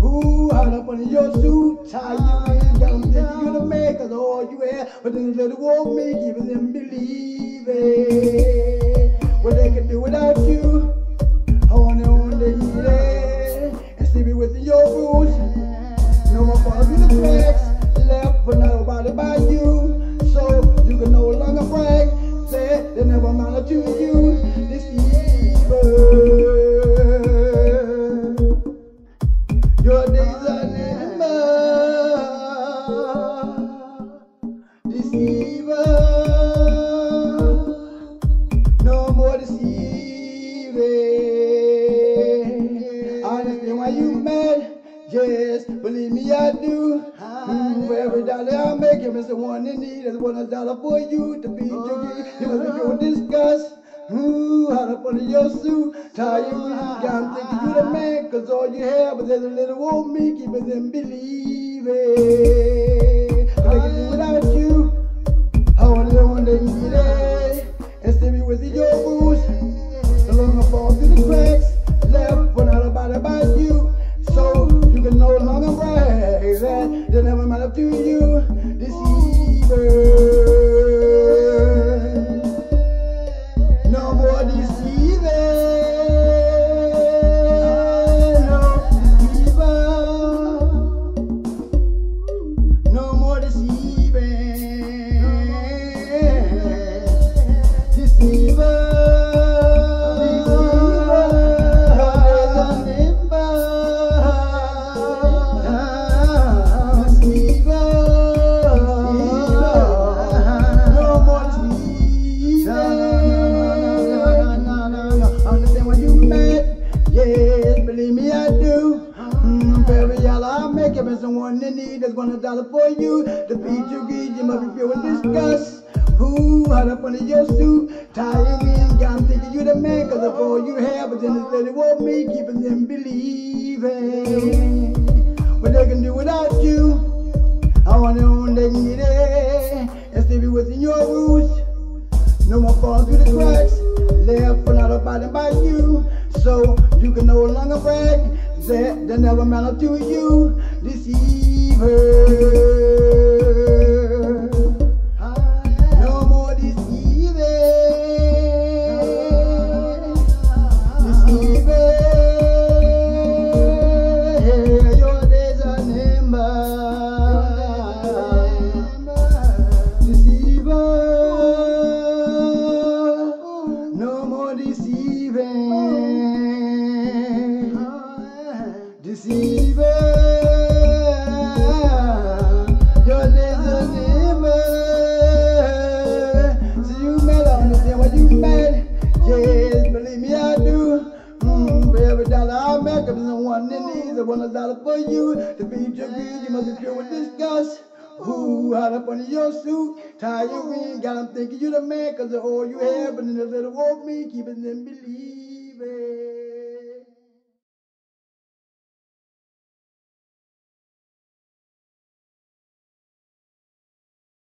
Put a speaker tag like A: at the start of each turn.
A: Who hide up under your suit, tie you got them thinking you the man, but it walk me, keeping them believing what they can do without you. On and on they need it, and see me within your rules. No more in the cracks, left for nobody by you. Deceiver. No more deceiving. I understand why you mad. Yes, believe me, I do. For every dollar I make, if it's the one in need, there's one dollar for you to feed your. You must be with disgust. Ooh, hot up under your suit, tie your greed. I'm thinking you the man, cause all you have is a little old me, keeping them believing. Without you. I make, if it's someone in need, there's one dollar for you. The feed your greed, you must be with disgust. Who hot up under your suit, you in, 'em thinking you the man, cause of all you have, but then it's really want me, keeping them believing what they can do without you. I want to own they need it, and be within your roots. No more falling through the cracks, left for not abiding by you. So you can no longer brag that they never matter to you. Deceiver. Thinking you the man, cause all you have, but then there's little old me, keeping them believing.